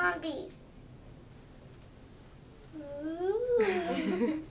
Zombies. Ooh.